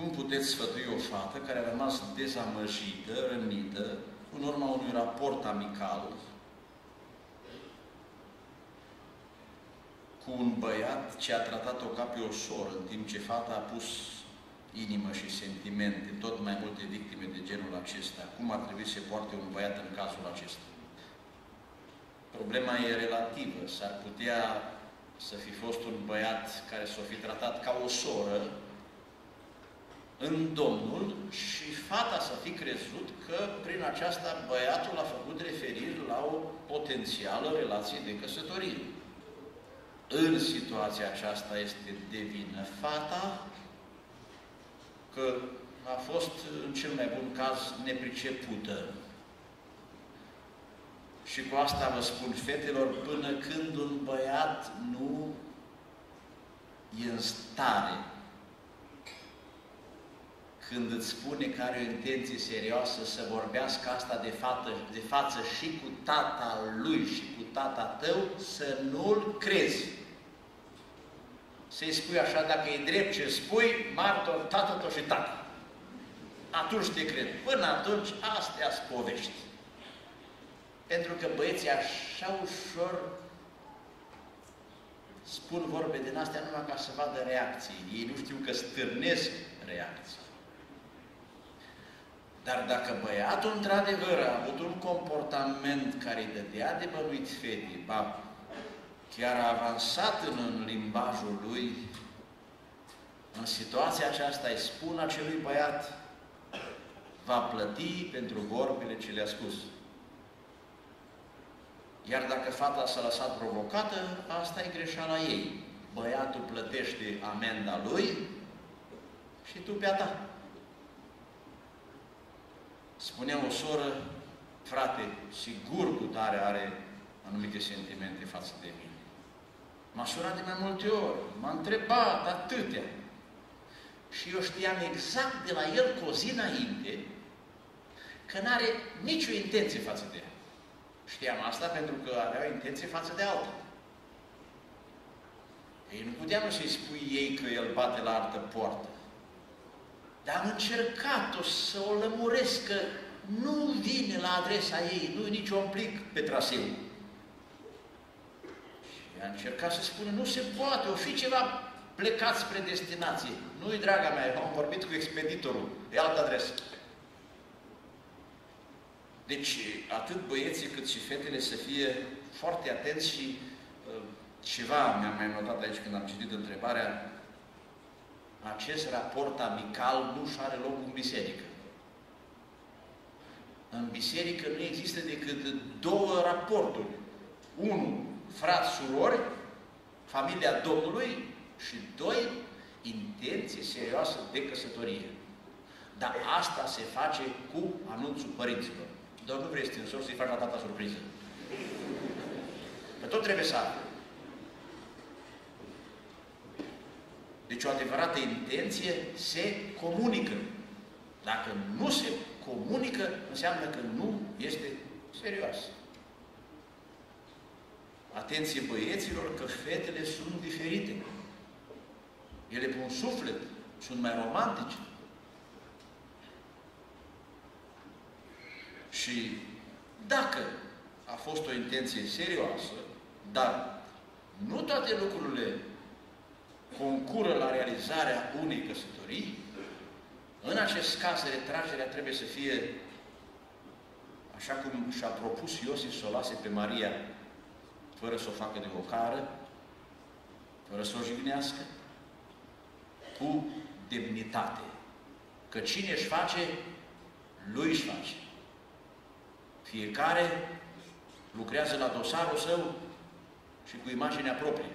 Cum puteți sfătui o fată care a rămas dezamăgită, rănită, în urma unui raport amical cu un băiat ce a tratat-o ca pe o soră, în timp ce fata a pus inimă și sentimente, tot mai multe victime de genul acesta. Cum ar trebui să se poarte un băiat în cazul acesta? Problema e relativă. S-ar putea să fi fost un băiat care s-o fi tratat ca o soră în Domnul și fata să fi crezut că prin aceasta băiatul a făcut referiri la o potențială relație de căsătorie. În situația aceasta este de vină fata că a fost, în cel mai bun caz, nepricepută. Și cu asta vă spun, fetelor, până când un băiat nu e în stare, când îți spune că are o intenție serioasă să vorbească asta de, fată, de față și cu tata lui și cu tata tău, să nu-l crezi. Să-i spui așa, dacă e drept ce spui, martor, tată tău și tată. Atunci te cred. Până atunci, astea povești. Pentru că băieții așa ușor spun vorbe din astea numai ca să vadă reacții. Ei nu știu că stârnesc reacții. Dar dacă băiatul într-adevăr a avut un comportament care îi dădea de bănuit fetii, ba, chiar a avansat în, în limbajul lui, în situația aceasta îi spun acelui băiat, va plăti pentru vorbele ce le-a spus. Iar dacă fata s-a lăsat provocată, asta e greșeala ei. Băiatul plătește amenda lui și tu pe a ta. Spunea o soră, frate, sigur cu tare are anumite sentimente față de mine. M-a surat de mai multe ori, m-a întrebat atâtea. Și eu știam exact de la el cu o zi înainte că nu are nicio intenție față de ea. Știam asta pentru că avea o intenție față de alta. Ei nu puteam să-i spui ei că el bate la altă poartă. Dar am încercat-o să o lămuresc că nu vine la adresa ei, nu e niciun plic pe traseu. Și a încercat să spună, nu se poate, o fi ceva plecat spre destinație. Nu-i draga mea, am vorbit cu expeditorul, e altă adresă. Deci, atât băieții cât și fetele să fie foarte atenți și uh, ceva mi-am mai notat aici când am citit întrebarea, acest raport amical nu și are loc în biserică. În biserică nu există decât două raporturi. Unul, frați, surori, familia Domnului și doi, intenție serioasă de căsătorie. Dar asta se face cu anunțul părinților. Doar nu vrei stinsor să-i faci la tata surpriză. Că tot trebuie să afli. Deci o adevărată intenție se comunică. Dacă nu se comunică, înseamnă că nu este serioasă. Atenție băieților că fetele sunt diferite. Ele pun suflet, sunt mai romantice. Și dacă a fost o intenție serioasă, dar nu toate lucrurile concură la realizarea unei căsătorii, în acest caz, retragerea trebuie să fie așa cum și-a propus Iosif să o lase pe Maria, fără să o facă de ocară, fără să o jignească, cu demnitate. Că cine își face, lui își face. Fiecare lucrează la dosarul său și cu imaginea proprie.